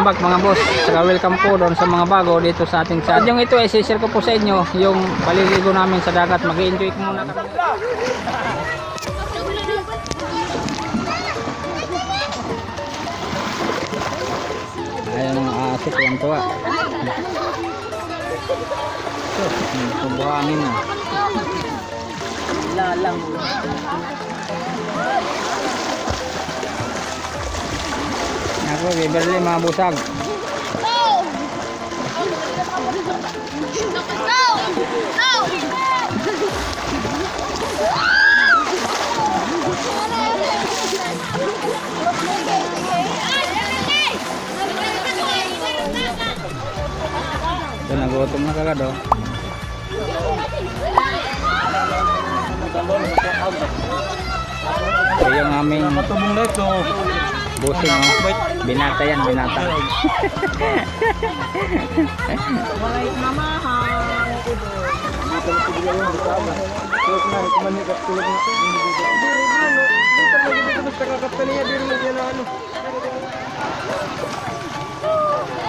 welcome back mga boss. Saka welcome po doon sa mga bago dito sa ating channel. Yung ito, i-share ko po sa inyo yung paliligo namin sa dagat. Mag-enjoy ko muna kami. Ayan ang aso ko ang tuwa. So, kubuhangin na. Lalang. Ako, Beverly, mga busag. Ito, nagutom na kagad, oh. Ito yung aming Matubong na ito. Busing, oh. Binata yan, binata. Walay mamahang. Dito na sigla yung bitawa. Tulog na, kumanik at tulog na. Diri Bruno, dito dito basta kakapta niya diri mo yan ano.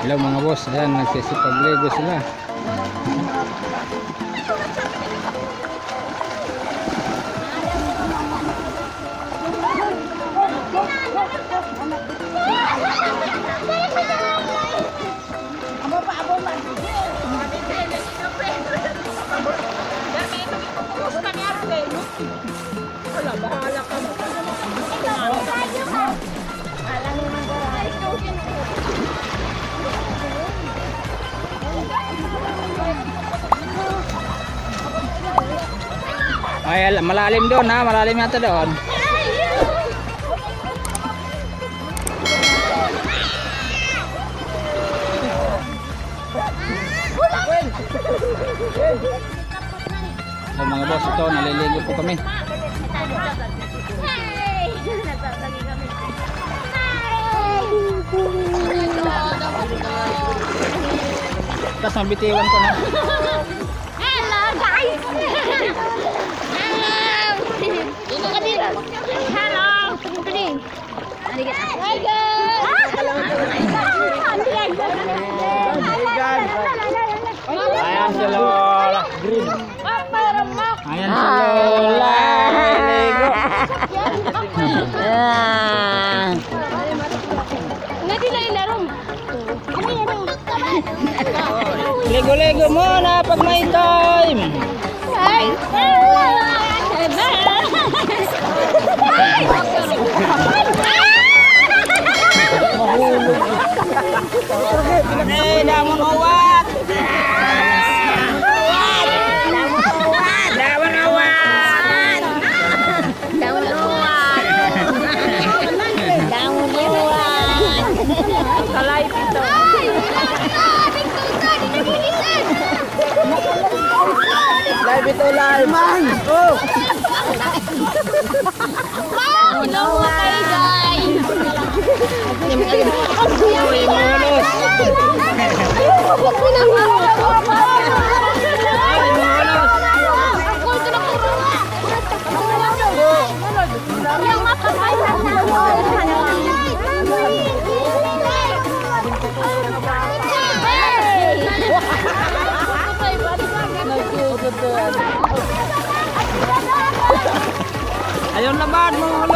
Hello mga boss, ayan, nagsisipag-lego sila. Ay, al- malalim doon ha, malalim yata doon. So mga boss, ito, naliligo po kami. Tapos mabitiwan ko na. Hello guys! Si Lola. Green. Ayan si Lola. Larong. Ligo-ligo muna pag may time. Ini dah mau Ayun laban mga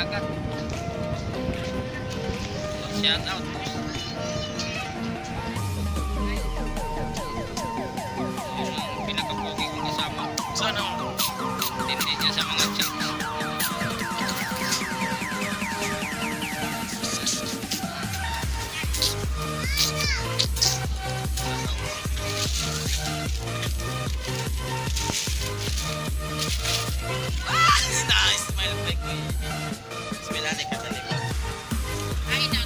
dagat. Shout out. Yun ang kasama. Sana hindi niya sa mga chat. Ah! Nice, my big ko eh. Bismillah, ni katalik ko. Ay, na.